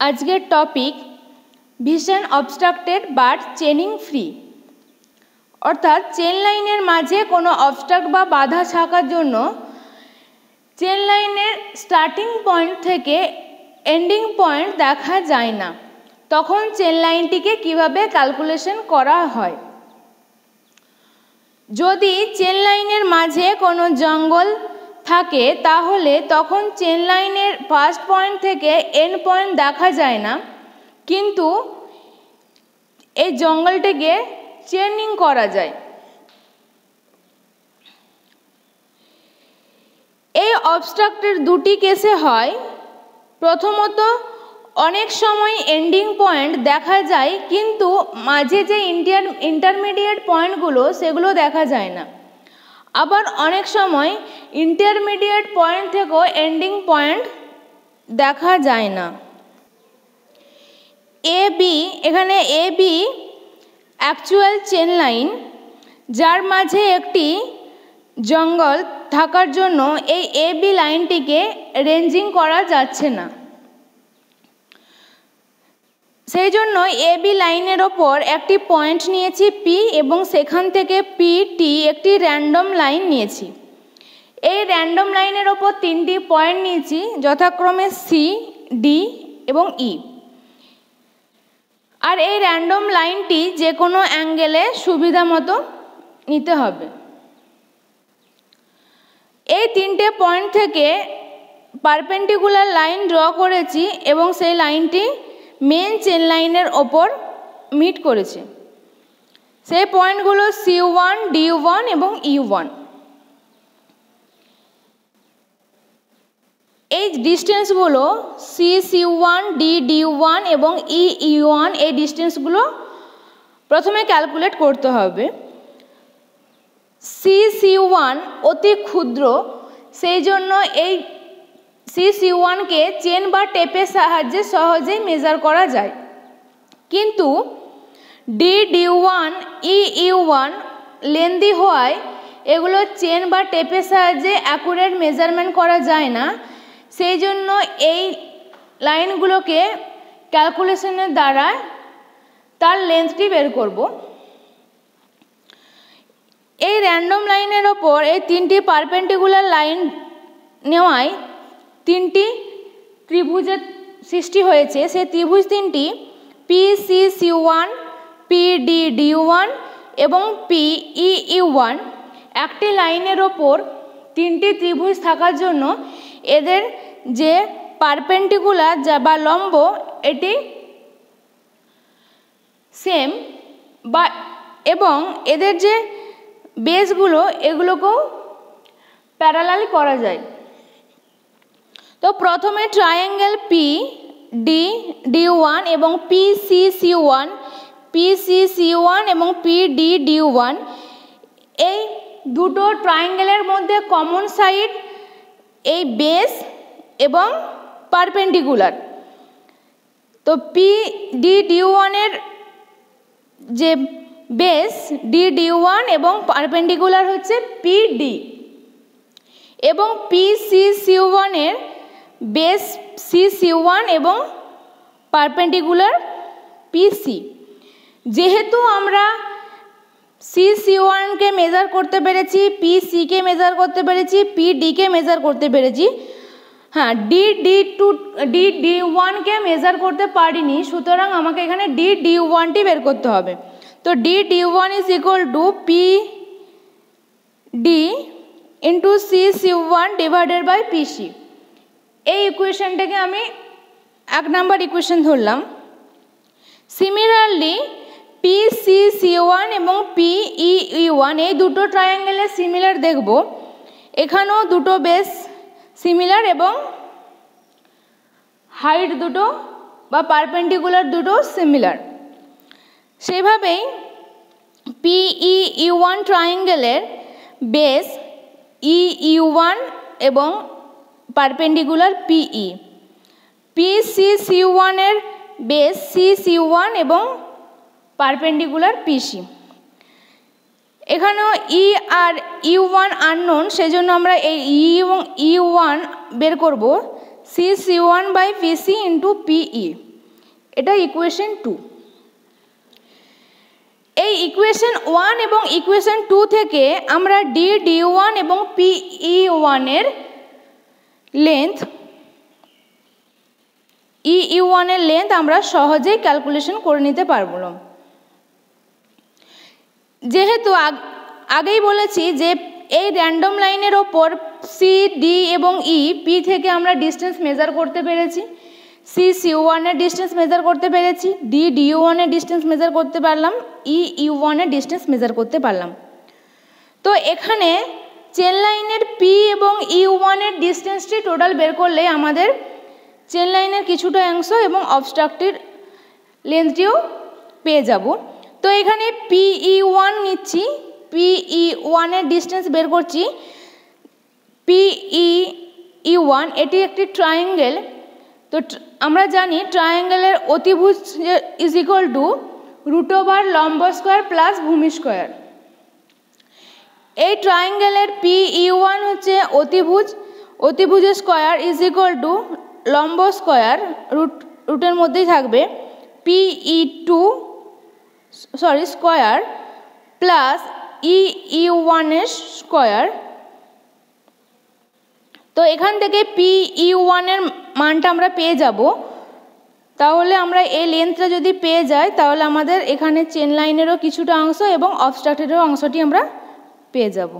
আজকের topic vision obstructed but chaining free অর্থাৎ chain লাইনের মাঝে কোনো অবস্ট্রাক্ট বা বাধা থাকার জন্য চেন লাইনের স্টার্টিং পয়েন্ট থেকে এন্ডিং পয়েন্ট দেখা যায় না। তখন চেন লাইনটিকে কীভাবে ক্যালকুলেশন করা হয়? যদি চেন লাইনের মাঝে কোনো জঙ্গল থাকে, তাহলে তখন চেন লাইনের ফার্স্ট পয়েন্ট থেকে এন্ড পয়েন্ট দেখা যায় না। কিন্তু এই জঙ্গলটিকে চেনিং করা যায়। এই অবস্ট্রাক্টের দুটি কেসে হয়। প্রথমত, অনেক সময় এন্ডিং পয়েন্ট দেখা যায়, কিন্তু মাঝে যে ইন্টার ইন্টারমিডিয়েট পয়েন্টগুলো সেগুলো দেখা যায় না। আবার অনেক সময় ইন্টারমিডিয়েট পয়েন্ট থেকেও এন্ডিং পয়েন্ট দেখা যায় না। এ বি, এখানে A B, actual chain line, যার মাঝে একটি জঙ্গল থাকার জন্য এই এ বি লাইনটিকে রেঞ্জিং করা যাচ্ছে না। সেই জন্য এ বি লাইনের ওপর একটি পয়েন্ট নিয়েছি, পি, এবং সেখান থেকে পি, টি, একটি র্যান্ডম লাইন নিয়েছি। এই র্যান্ডম লাইনের ওপর তিনটি পয়েন্ট নিয়েছি, যথাক্রমে সি ডি এবং ই আর এই র্যান্ডম লাইনটি যে কোনো অ্যাঙ্গেলে সুবিধা মতো নিতে হবে। এই তিনটে পয়েন্ট থেকে পারপেন্ডিকুলার লাইন ড্র করেছি এবং সেই লাইনটি মেন চেন লাইনের ওপর মিট করেছে। সেই পয়েন্টগুলো সি ওয়ান ডি ওয়ান এবং ই ওয়ান এই ডিস্টেন্সগুলো C C one D D one এবং ই ই ওয়ান এই ডিস্টেন্সগুলো প্রথমে ক্যালকুলেট করতে হবে। সি সি ওয়ান অতি ক্ষুদ্র, সেই জন্য এই সি সি ওয়ানকে চেন বা টেপের সাহায্যে সহজেই মেজার করা যায়। কিন্তু D D one E E one lengthy হওয়ায় এগুলো চেন বা টেপের সাহায্যে অ্যাকুরেট মেজারমেন্ট করা যায় না। সেই জন্য এই লাইনগুলোকে ক্যালকুলেশনের দ্বারা তার লেন্থটি বের করব। এই র্যান্ডম লাইনের ওপর এই তিনটি পারপেন্ডিকুলার লাইন নেওয়ায় তিনটি ত্রিভুজের সৃষ্টি হয়েছে। সেই ত্রিভুজ তিনটি P C C one P D D one এবং পি ই ই ওয়ান একটি লাইনের ওপর তিনটি ত্রিভুজ থাকার জন্য এদের যে পারপেন্ডিকুলার যা বা লম্ব, এটি সেম বা এবং এদের যে বেসগুলো, এগুলোকেও প্যারালাল করা যায়। তো প্রথমে triangle P D D one এবং P C C one P C C one এবং পি ডি ডি ওয়ান এই দুটো ট্রায়াঙ্গেলের মধ্যে কমন সাইড এই বেস এবং পারপেন্ডিকুলার। তো পি ডি ডি ওয়ানের যে বেস ডি ডি ওয়ান এবং পারপেন্ডিকুলার হচ্ছে পি ডি এবং পি সি সি ওয়ানের বেস সি সি ওয়ান এবং পারপেন্ডিকুলার পি সি যেহেতু আমরা সি সি ওয়ানকে মেজার করতে পেরেছি পি সিকে মেজার করতে পেরেছি পি ডিকে মেজার করতে পেরেছি হ্যাঁ D D two D D ওয়ানকে মেজার করতে পারিনি, সুতরাং আমাকে এখানে ডি ডি ওয়ানটি বের করতে হবে। তো D D one is equal to P D into C C one divided by P C এই ইকুয়েশনটাকে আমি এক নাম্বার ইকুয়েশন ধরলাম। Similarly P C C one এবং পি ই ওয়ান এই দুটো ট্রায়াঙ্গেলের সিমিলার দেখব। এখানেও দুটো বেস সিমিলার এবং হাইট দুটো বা পারপেন্ডিকুলার দুটো সিমিলার সেভাবেই পি ই ওয়ান ট্রায়াঙ্গেলের বেস ই ই ওয়ান এবং perpendicular P E P C C ওয়ানের বেস সি সি ওয়ান এবং পারপেন্ডিকুলার পিসি এখানেও ই আর ই ওয়ান আননোন সেজন্য আমরা এই ই এবং ই ওয়ান বের করব। C C one by P P C into P E এটা ইকুয়েশন টু এই ইকুয়েশন ওয়ান এবং ইকুয়েশন টু থেকে আমরা ডি ডি ওয়ান এবং পিই ওয়ানের লেন্থ ই ই ওয়ানের লেন্থ আমরা সহজেই ক্যালকুলেশন করে নিতে পারব। যেহেতু আগেই বলেছি যে এই র্যান্ডম লাইনের ওপর সি ডি এবং ই e, পি থেকে আমরা ডিস্টেন্স মেজার করতে পেরেছি। সি সি ওয়ানের ডিস্টেন্স মেজার করতে পেরেছি। ডি ডি ওয়ানের ডিস্টেন্স মেজার করতে পারলাম। ই ই ওয়ানের ডিস্টেন্স মেজার করতে পারলাম। তো এখানে চেন লাইনের পি এবং ই ওয়ানের ডিস্টেন্সটি টোটাল বের করলে আমাদের চেন লাইনের কিছুটা অংশ এবং অবস্ট্রাক্টের লেন্থটিও পেয়ে যাব। তো এখানে পিই ওয়ান e নিচ্ছি পিই ওয়ানের ডিস্টেন্স বের করছি। পিই ই ওয়ান এটি একটি ট্রায়াঙ্গেল তো আমরা জানি ট্রায়াঙ্গেলের অতিভুজ is equal to root over লম্ব স্কোয়ার প্লাস ভূমি স্কোয়ার এই ট্রায়াঙ্গেলের পিই ওয়ান হচ্ছে অতিভুজ। অতিভুজের স্কোয়ার ইজ ইকুয়াল টু লম্ব স্কোয়ার রুট রুটের মধ্যেই থাকবে। P E two sorry, square plus E E ওয়ানের স্কোয়ার। তো এখান থেকে পি ই ওয়ানের মানটা আমরা পেয়ে যাব। তাহলে আমরা এই লেন্থটা যদি পেয়ে যাই, তাহলে আমাদের এখানে চেন লাইনেরও কিছুটা অংশ এবং অবস্ট্রাক্টেডেরও অংশটি আমরা পেয়ে যাব।